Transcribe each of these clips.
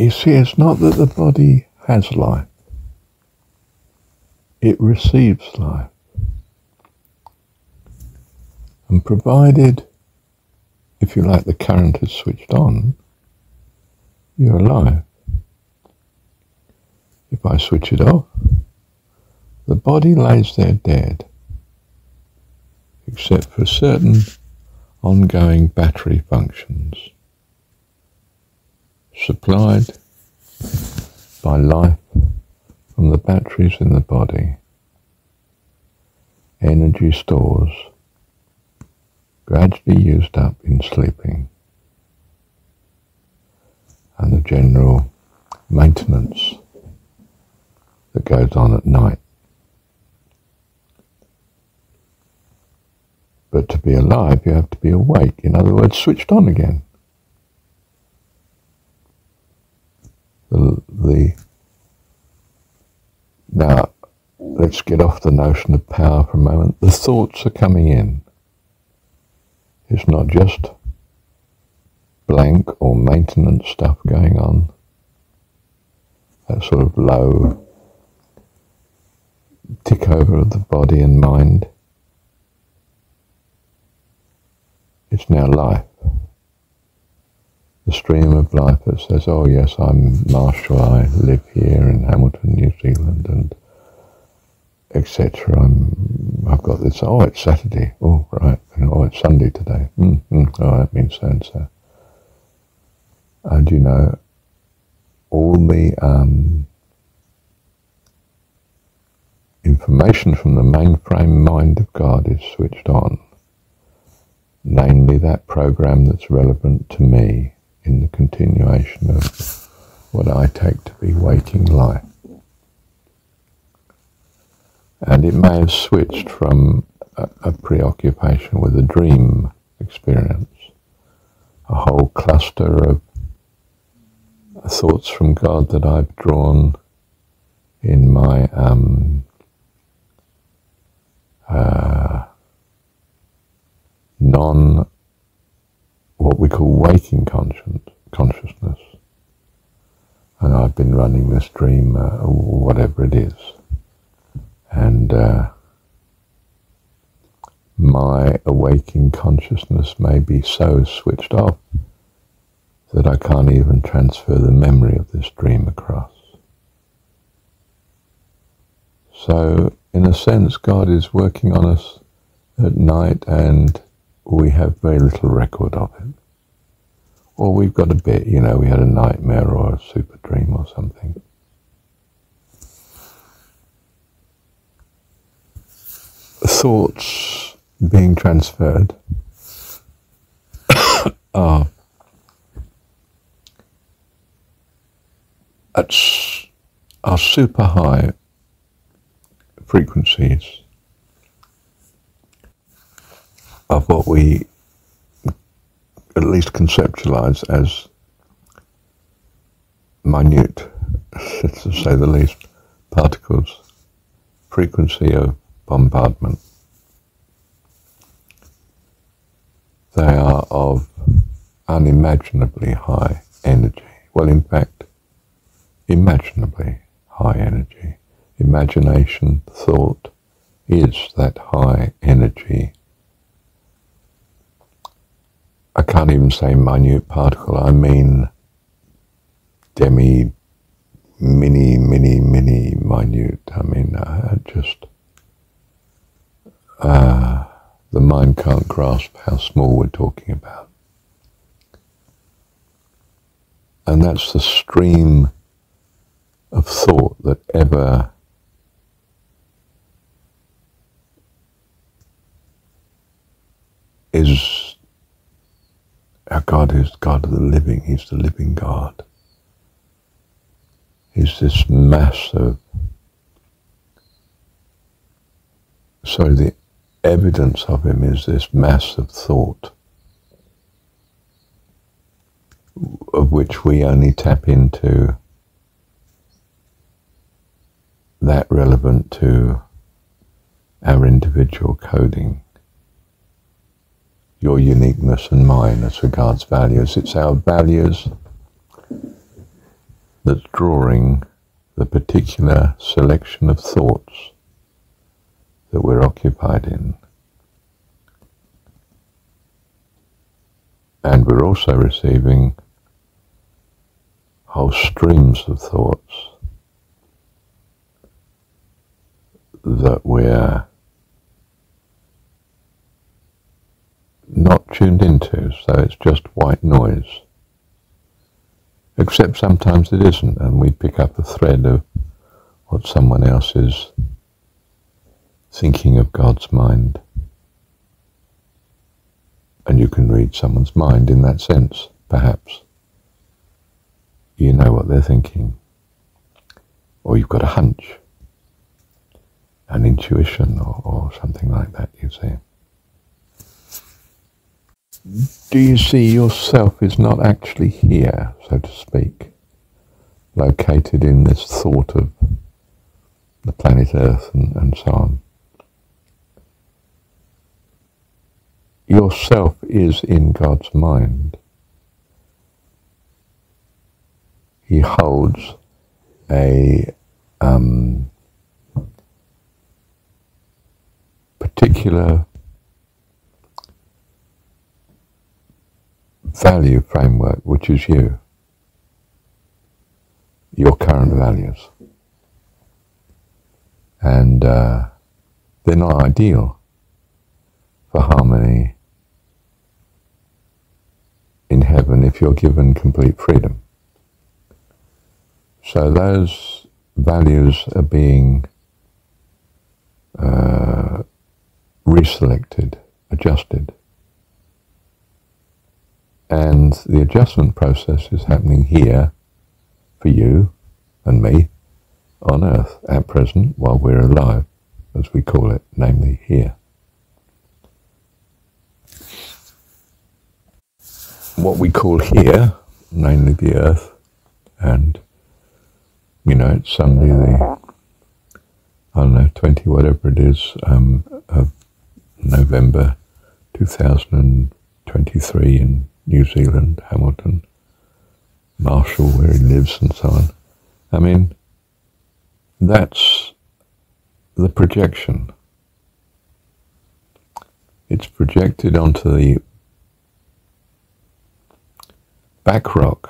You see, it's not that the body has life. It receives life. And provided, if you like, the current is switched on, you're alive. If I switch it off, the body lays there dead, except for certain ongoing battery functions supplied by life from the batteries in the body, energy stores gradually used up in sleeping, and the general maintenance that goes on at night. But to be alive, you have to be awake. In other words, switched on again. The, the now, let's get off the notion of power for a moment. The thoughts are coming in. It's not just blank or maintenance stuff going on. That sort of low tick over of the body and mind. It's now life. The stream of life that says, oh yes, I'm Marshall, I live here in Hamilton, New Zealand, and etc. I'm, I've got this, oh, it's Saturday, oh, right, oh, it's Sunday today, mm-hmm. oh, that means so and so. And you know, all the um, information from the mainframe mind of God is switched on namely that program that's relevant to me in the continuation of what I take to be waking life. And it may have switched from a, a preoccupation with a dream experience, a whole cluster of thoughts from God that I've drawn in my um, uh, non what we call waking conscience, consciousness. And I've been running this dream, uh, whatever it is. And uh, my awaking consciousness may be so switched off that I can't even transfer the memory of this dream across. So, in a sense, God is working on us at night and we have very little record of it. Or we've got a bit, you know, we had a nightmare or a super dream or something. Thoughts being transferred are at are super high frequencies of what we at least conceptualize as minute, to say the least, particles, frequency of bombardment. They are of unimaginably high energy. Well, in fact, imaginably high energy. Imagination, thought, is that high energy I can't even say minute particle, I mean demi, mini, mini, mini, minute. I mean, uh, just, uh, the mind can't grasp how small we're talking about. And that's the stream of thought that ever is our God is God of the living. He's the living God. He's this mass of So the evidence of him is this mass of thought of which we only tap into that relevant to our individual coding your uniqueness and mine as regards values. It's our values that's drawing the particular selection of thoughts that we're occupied in. And we're also receiving whole streams of thoughts that we're not tuned into, so it's just white noise. Except sometimes it isn't, and we pick up a thread of what someone else is thinking of God's mind. And you can read someone's mind in that sense, perhaps. You know what they're thinking. Or you've got a hunch, an intuition, or, or something like that, you see. Do you see yourself is not actually here, so to speak, located in this thought of the planet Earth and, and so on? Yourself is in God's mind. He holds a um, particular value framework, which is you, your current values. And uh, they're not ideal for harmony in heaven if you're given complete freedom. So those values are being uh, reselected, adjusted. And the adjustment process is happening here for you and me on earth at present while we're alive, as we call it, namely here. What we call here, namely the earth, and, you know, it's Sunday the, I don't know, 20 whatever it is, um, of November 2023 in New Zealand, Hamilton, Marshall, where he lives and so on. I mean, that's the projection. It's projected onto the backrock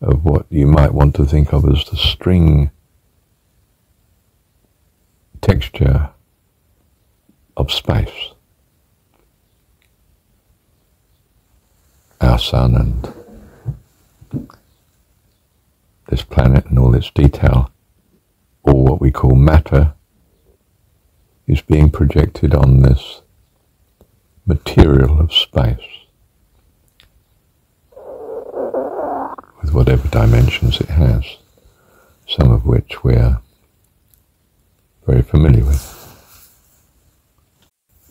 of what you might want to think of as the string texture of space. Our sun and this planet and all its detail, or what we call matter, is being projected on this material of space. with whatever dimensions it has, some of which we're very familiar with.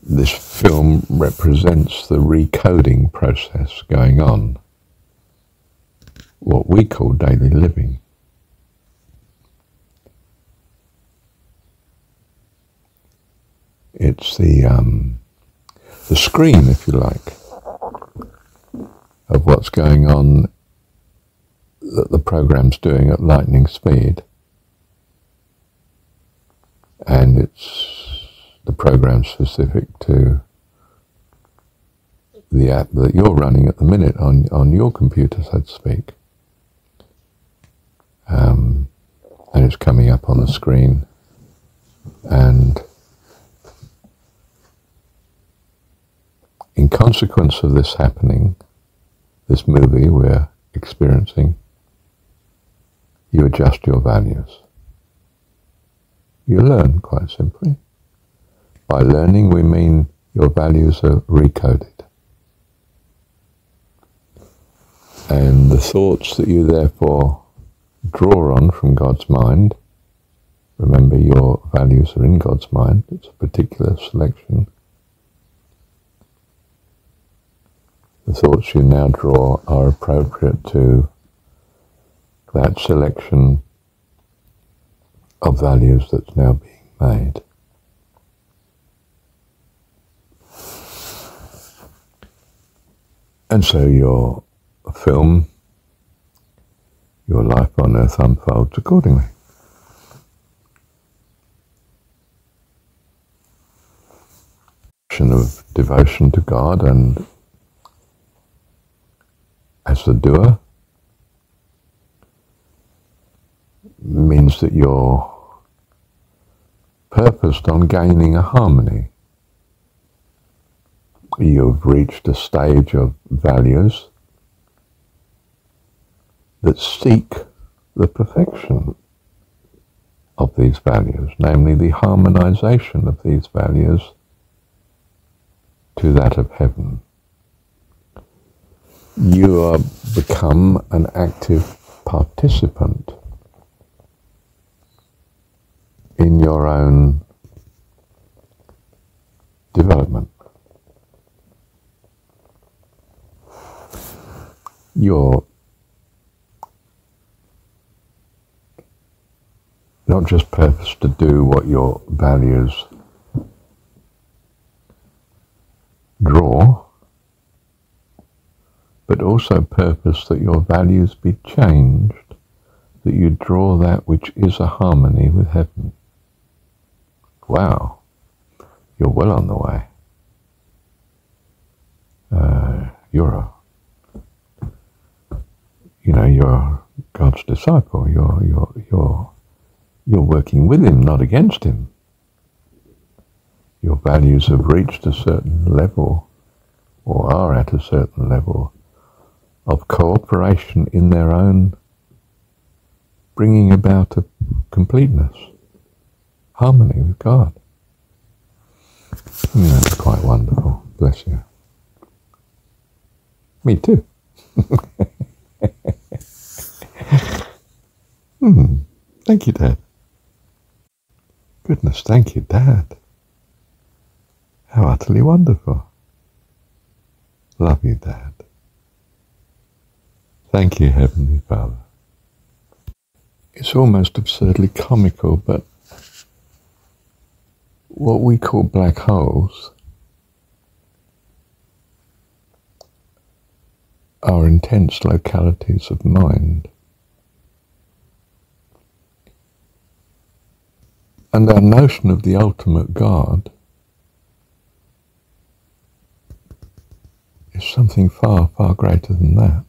This film represents the recoding process going on, what we call daily living. It's the um, the screen, if you like, of what's going on that the program's doing at lightning speed. And it's the program specific to the app that you're running at the minute on, on your computer, so to speak. Um, and it's coming up on the screen. And in consequence of this happening, this movie we're experiencing, you adjust your values. You learn, quite simply. By learning, we mean your values are recoded. And the thoughts that you therefore draw on from God's mind, remember your values are in God's mind, it's a particular selection. The thoughts you now draw are appropriate to that selection of values that's now being made. And so your film your life on earth unfolds accordingly. Of devotion to God and as the doer means that you're purposed on gaining a harmony. You've reached a stage of values that seek the perfection of these values, namely the harmonization of these values to that of heaven. You are become an active participant in your own development. You're not just purpose to do what your values draw, but also purpose that your values be changed, that you draw that which is a harmony with heaven. Wow, you're well on the way. Uh, you're a, you know, you're God's disciple. You're, you're, you're, you're working with Him, not against Him. Your values have reached a certain level, or are at a certain level, of cooperation in their own bringing about a completeness harmony with God. That's quite wonderful. Bless you. Me too. hmm. Thank you, Dad. Goodness, thank you, Dad. How utterly wonderful. Love you, Dad. Thank you, Heavenly Father. It's almost absurdly comical, but what we call black holes are intense localities of mind. And our notion of the ultimate God is something far, far greater than that.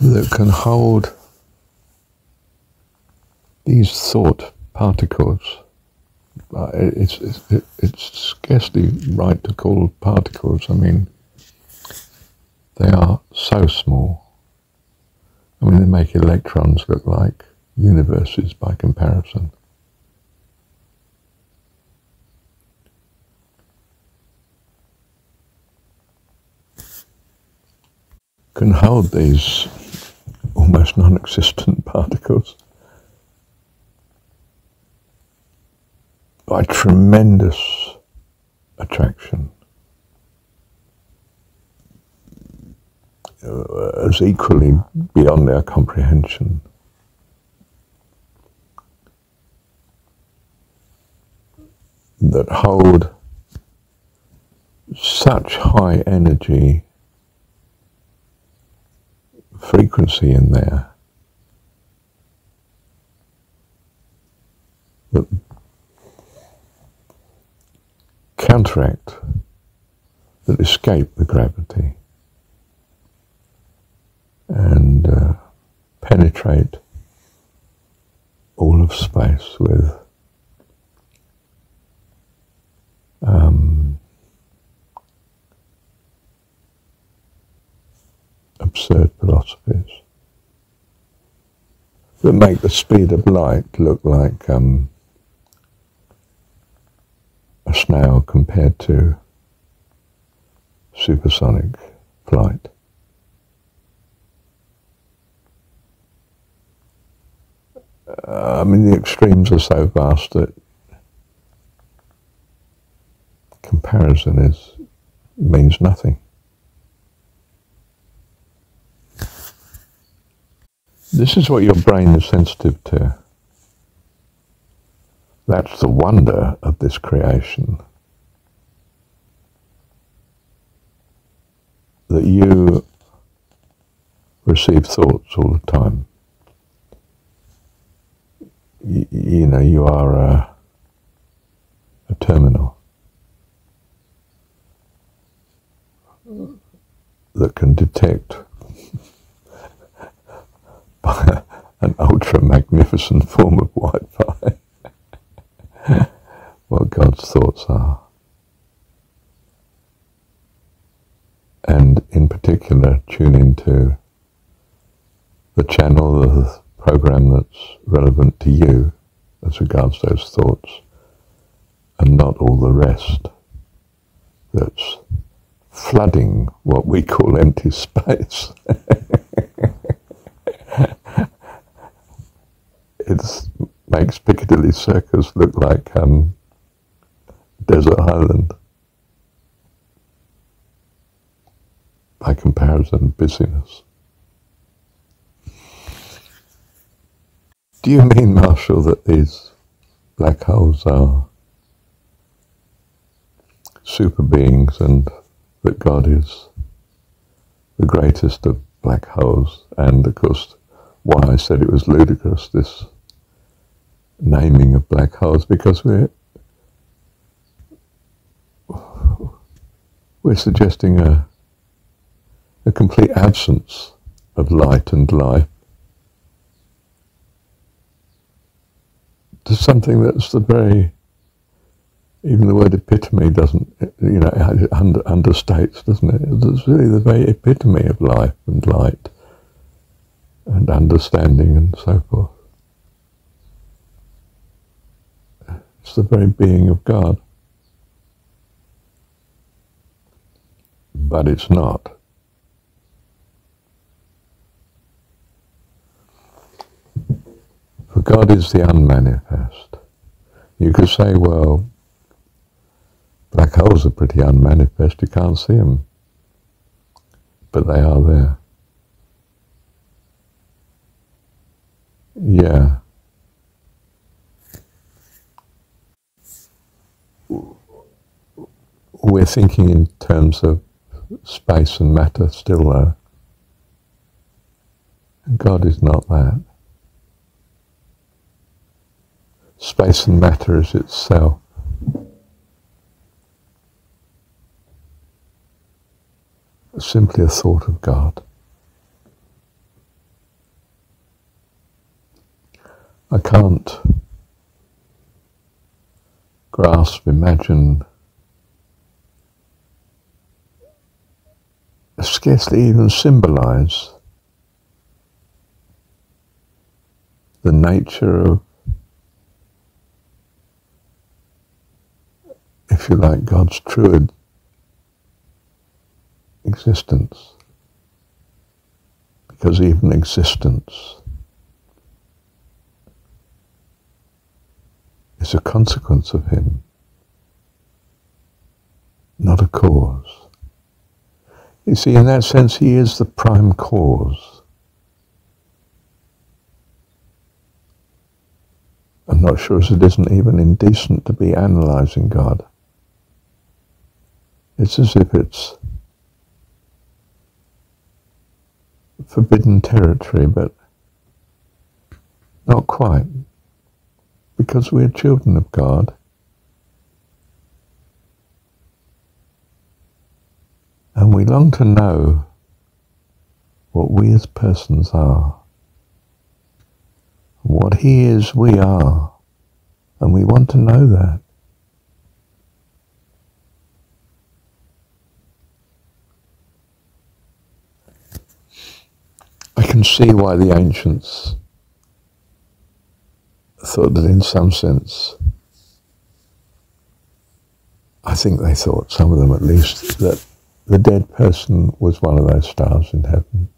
That can hold these thought particles, uh, it's, it's, it's scarcely right to call particles. I mean, they are so small. I mean, they make electrons look like universes by comparison. Can hold these almost non-existent particles by tremendous attraction. Uh, as equally beyond their comprehension. That hold such high energy frequency in there that counteract, that escape the gravity and uh, penetrate all of space with um, absurd philosophies that make the speed of light look like um, a snail compared to supersonic flight. Uh, I mean, the extremes are so vast that comparison is means nothing. This is what your brain is sensitive to. That's the wonder of this creation. That you receive thoughts all the time. You, you know, you are a, a terminal that can detect an ultra magnificent form of Wi-Fi what God's thoughts are. And in particular, tune into the channel, the program that's relevant to you as regards those thoughts, and not all the rest that's flooding what we call empty space. it makes Piccadilly Circus look like um, desert island. By comparison, busyness. Do you mean, Marshall, that these black holes are super beings and that God is the greatest of black holes? And of course, why I said it was ludicrous, this naming of black holes, because we're we're suggesting a, a complete absence of light and life to something that's the very, even the word epitome doesn't, you know, under, understates, doesn't it? It's really the very epitome of life and light and understanding and so forth. It's the very being of God. But it's not. God is the unmanifest. You could say, well, black holes are pretty unmanifest, you can't see them. But they are there. Yeah. We're thinking in terms of space and matter still there. God is not that. Space and matter is itself. Simply a thought of God. I can't grasp, imagine, scarcely even symbolize the nature of if you like, God's true existence. Because even existence is a consequence of Him, not a cause. You see, in that sense, He is the prime cause. I'm not sure as it isn't even indecent to be analyzing God. It's as if it's forbidden territory, but not quite, because we're children of God. And we long to know what we as persons are. What He is, we are. And we want to know that. Can see why the ancients thought that in some sense, I think they thought, some of them at least, that the dead person was one of those stars in heaven.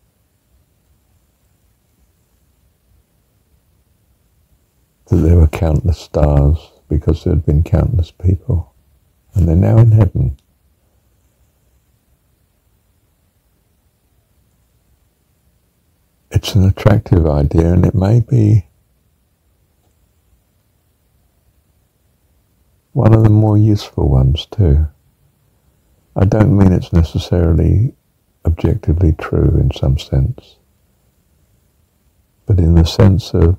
That there were countless stars because there had been countless people, and they're now in heaven. It's an attractive idea and it may be one of the more useful ones too. I don't mean it's necessarily objectively true in some sense, but in the sense of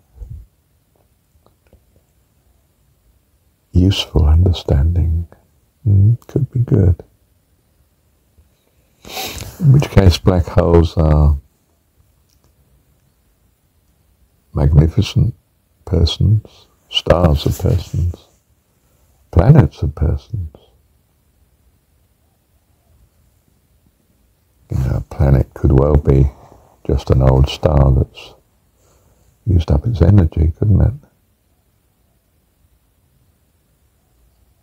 useful understanding, mm, could be good. In which case, black holes are magnificent persons, stars of persons, planets of persons. You know, a planet could well be just an old star that's used up its energy, couldn't it?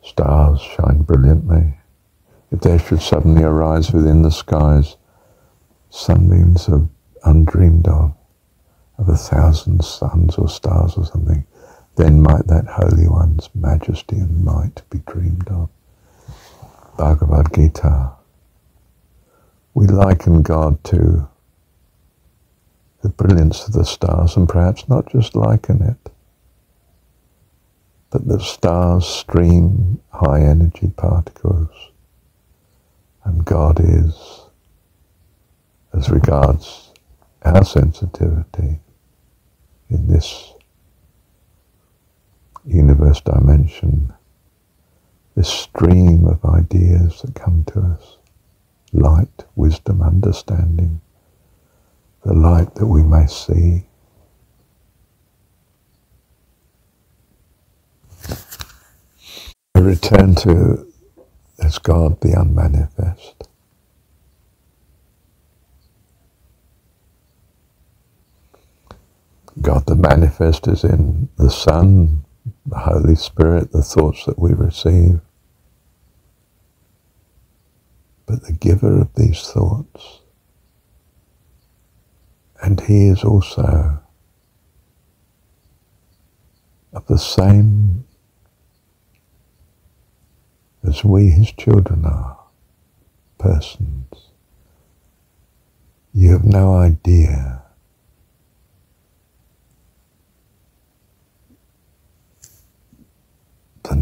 Stars shine brilliantly. If there should suddenly arise within the skies sunbeams of undreamed of, of a thousand suns or stars or something, then might that Holy One's majesty and might be dreamed of. Bhagavad Gita. We liken God to the brilliance of the stars and perhaps not just liken it, but the stars stream high energy particles and God is, as regards our sensitivity in this universe dimension, this stream of ideas that come to us, light, wisdom, understanding, the light that we may see. I return to as God the unmanifest. God the manifest is in the Son, the Holy Spirit, the thoughts that we receive. But the giver of these thoughts, and he is also of the same as we, his children, are persons. You have no idea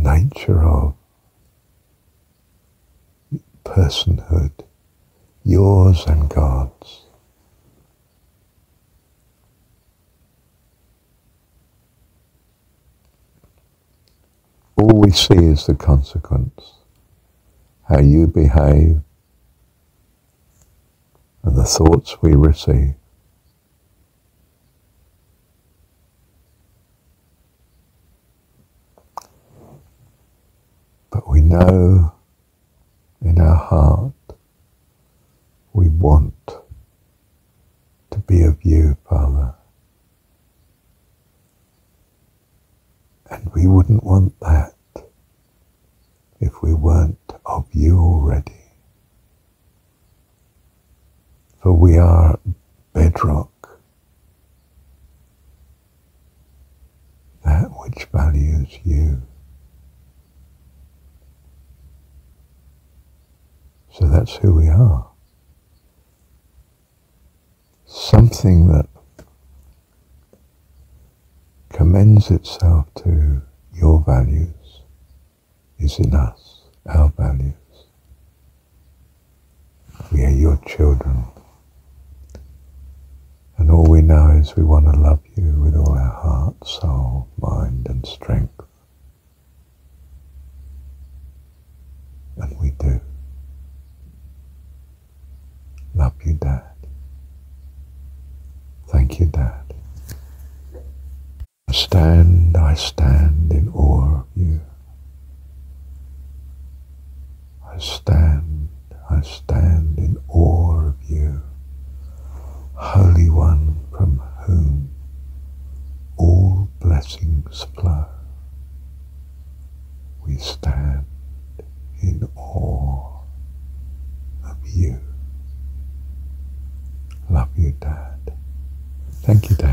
nature of personhood, yours and God's. All we see is the consequence, how you behave, and the thoughts we receive. But we know in our heart we want to be of you, Father. And we wouldn't want that if we weren't of you already. For we are bedrock, that which values you. So that's who we are. That commends itself to your values is in us, our values. We are your children. And all we know is we want to love you with all our heart, soul, mind and strength. And we do. Love you, Dad. Thank you, Dad. I stand, I stand in awe of you. I stand, I stand in awe of you, Holy One from whom all blessings flow. We stand in awe of you. Love you, Dad. Thank you.